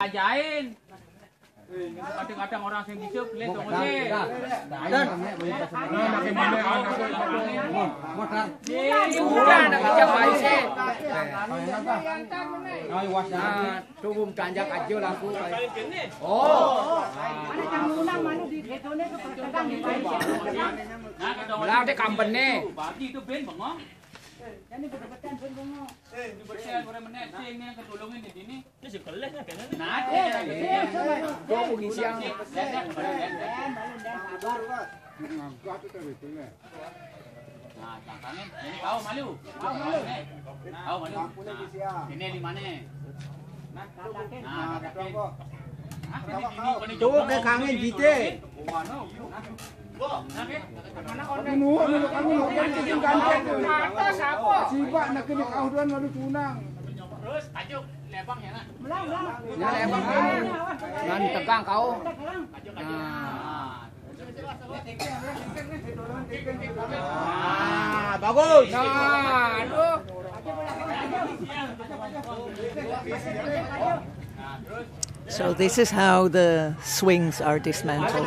ajain kadang-kadang orang sing hidup lek dong ngene dan pakai mana motor iya sudah ada kerja baik sih. Was wasa tunggu tanjak aja laku oh. Ada kamu ulang mana di gedone ke pertegang di baik lah ada kampene. Bagi itu ben bengong. Ini berbetan ben bengong. Di berbetan boleh menek sing yang ketolongin ini Nah, gua pergi siang. Nah. Ini kau malu. Kau malu. Kau malu. Ini di mana? Nah, Tuh kangen? Anu anu nak kena kau duan lalu tunang. Terus tajuk lebang ya nak. Ya lewat kamu. Ngan tegang kau. Nah, bagus. nah, aduh. So this is how the swings are dismantled.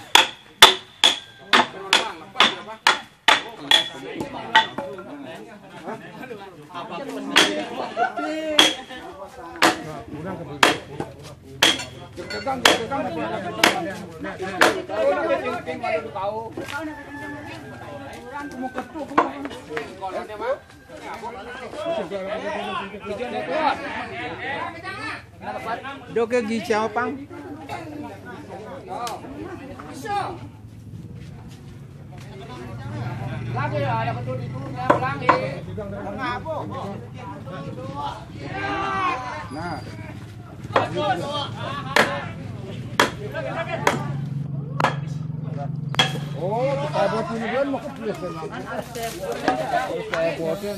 kan. Apa le? Nah, sebelum Tegang, tegang. kau. না। ও সাহেব তিনি বলেন মুখ তুলেছেন সাহেব বটেন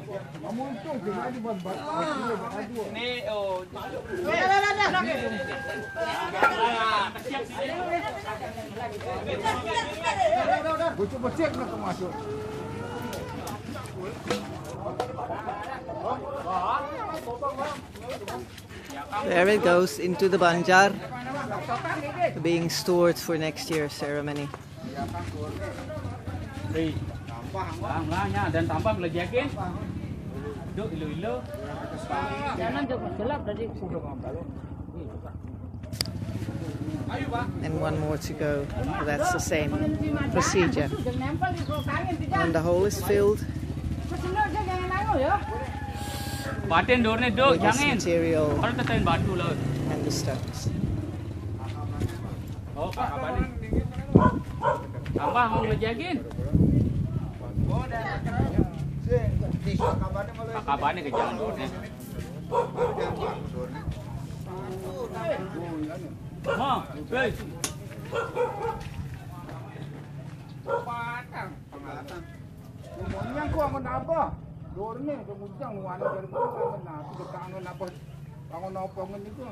Ini oh. There it goes into the banjar, being stored for next year's ceremony. Lang langnya dan tambah belajakin. Jangan gelap tadi. And one more to go. That's the same procedure. When the hole is filled, Batin door. Material and the stones. Oh. Abang mau. Oh, dah. Balik ke jalan dorne. Ha, guys. Yang kau akan apa? Dor ni kemudian wana dari mana nak? Kita kangen apa? Kangen apa ngan itu?